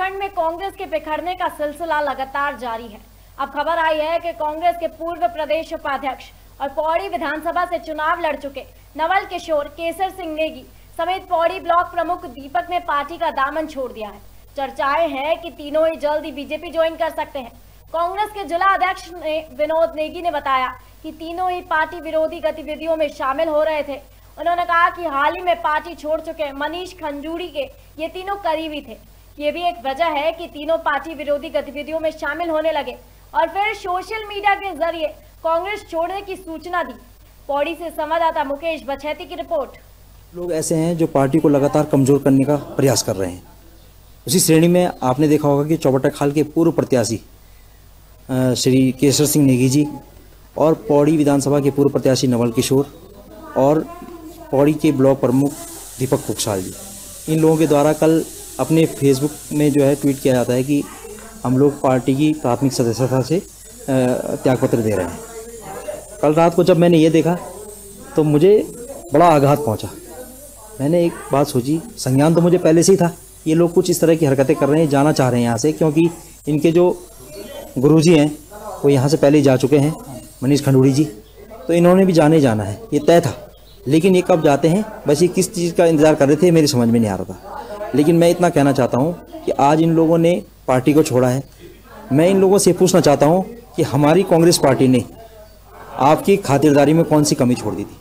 उत्तराखंड में कांग्रेस के बिखरने का सिलसिला लगातार जारी है। अब खबर आई है कि कांग्रेस के पूर्व प्रदेश उपाध्यक्ष और पौड़ी विधानसभा से चुनाव लड़ चुके नवल किशोर केसर सिंह नेगी समेत पौड़ी ब्लॉक प्रमुख दीपक ने पार्टी का दामन छोड़ दिया है। चर्चाएँ हैं कि तीनों ही जल्द ही बीजेपी ज्वाइन कर सकते हैं। कांग्रेस के जिला अध्यक्ष ने विनोद नेगी ने बताया कि तीनों ही पार्टी विरोधी गतिविधियों में शामिल हो रहे थे। उन्होंने कहा कि हाल ही में पार्टी छोड़ चुके मनीष खंजूरी के ये तीनों करीबी थे। ये भी एक वजह है कि तीनों पार्टी विरोधी गतिविधियों में शामिल होने लगे और फिर सोशल मीडिया के ज़रिए कांग्रेस छोड़ने की सूचना दी। पौड़ी से संवाददाता मुकेश बछेती की रिपोर्ट। लोग ऐसे हैं जो पार्टी को लगातार कमज़ोर करने का प्रयास कर रहे हैं। उसी श्रेणी में आपने देखा होगा कि चौबट्टा खाल के पूर्व प्रत्याशी श्री केसर सिंह नेगी जी और पौड़ी विधानसभा के पूर्व प्रत्याशी नवल किशोर और पौड़ी के ब्लॉक प्रमुख दीपक कुकसाल जी। इन लोगों के द्वारा कल अपने फेसबुक में जो है ट्वीट किया जाता है कि हम लोग पार्टी की प्राथमिक सदस्यता से त्यागपत्र दे रहे हैं। कल रात को जब मैंने ये देखा तो मुझे बड़ा आघात पहुँचा। मैंने एक बात सोची, संज्ञान तो मुझे पहले से ही था, ये लोग कुछ इस तरह की हरकतें कर रहे हैं, जाना चाह रहे हैं यहाँ से, क्योंकि इनके जो गुरुजी हैं, वो यहाँ से पहले ही जा चुके हैं, मनीष खंडूड़ी जी। तो इन्होंने भी जाने जाना है, ये तय था। लेकिन ये कब जाते हैं बस ये किस चीज़ का इंतज़ार कर रहे थे, मेरी समझ में नहीं आ रहा था। लेकिन मैं इतना कहना चाहता हूँ कि आज इन लोगों ने पार्टी को छोड़ा है। मैं इन लोगों से पूछना चाहता हूँ कि हमारी कांग्रेस पार्टी ने आपकी खातिरदारी में कौन सी कमी छोड़ दी थी?